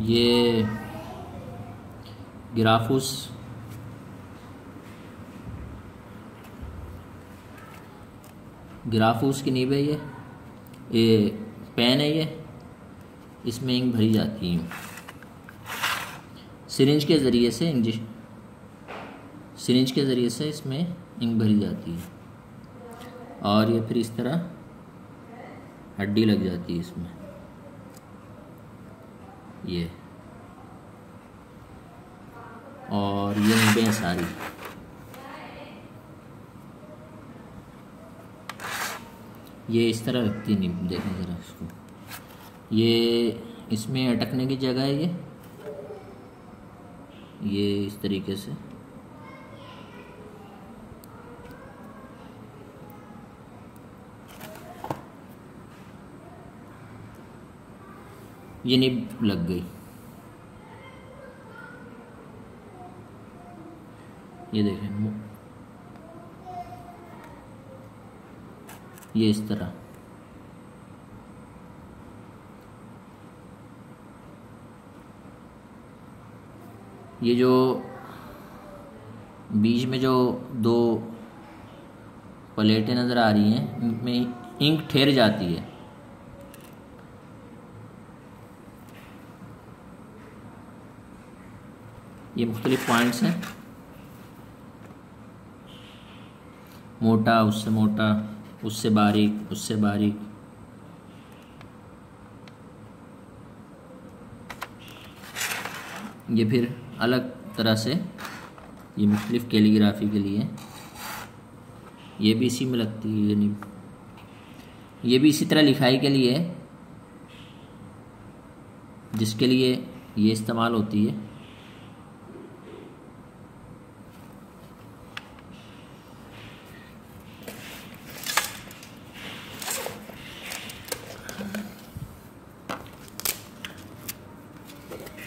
ये ग्राफुस। ग्राफूस की नीब है ये। ये पेन है ये। इसमें इंक भरी जाती है। सिरिंज के ज़रिए से इंजेक्शन सिरिंज के ज़रिए से इसमें इंक भरी जाती है। और ये फिर इस तरह हड्डी लग जाती है इसमें। ये। और ये निबें सारी ये इस तरह रखती नहीं, देखें ज़रा इसको। ये इसमें अटकने की जगह है ये। ये इस तरीके से। ये निब लग गई। ये देखें ये इस तरह। ये जो बीच में जो दो प्लेटें नज़र आ रही हैं, इनमें इंक ठहर जाती है। ये मुख्तलिफ़ पॉइंट्स हैं। मोटा, उससे मोटा, उससे बारीक उससे बारीक। ये फिर अलग तरह से ये मुख्तलिफ़ कैलीग्राफी के लिए। ये भी इसी में लगती है यानी ये भी इसी तरह लिखाई के लिए, जिसके लिए ये इस्तेमाल होती है।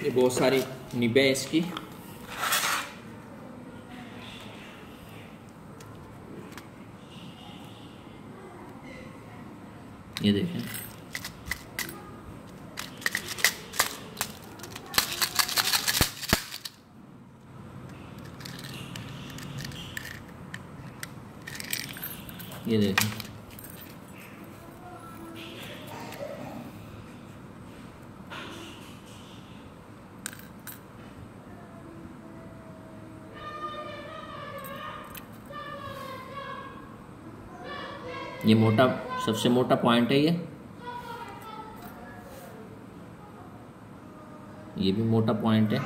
ये बहुत सारी निबे इसकी। ये देखें। ये देखें। ये मोटा, सबसे मोटा पॉइंट है ये। ये भी मोटा पॉइंट है।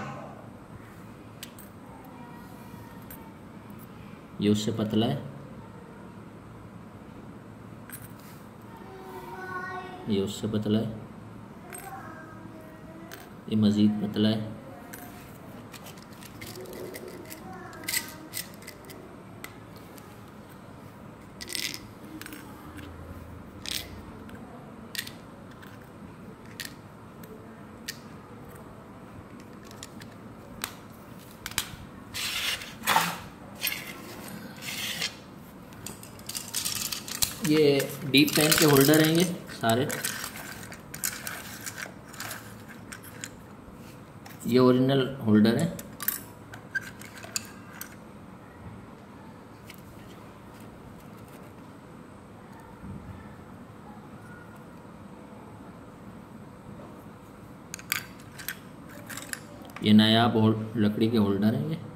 ये उससे पतला है। ये उससे पतला है। ये मज़ीद पतला है। ये डीप पेन के होल्डर हैं ये, सारे। ये ओरिजिनल होल्डर है। ये नायाब लकड़ी के होल्डर हैं ये।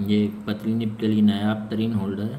ये पतली निप के लिए नायाब तरीन होल्डर है।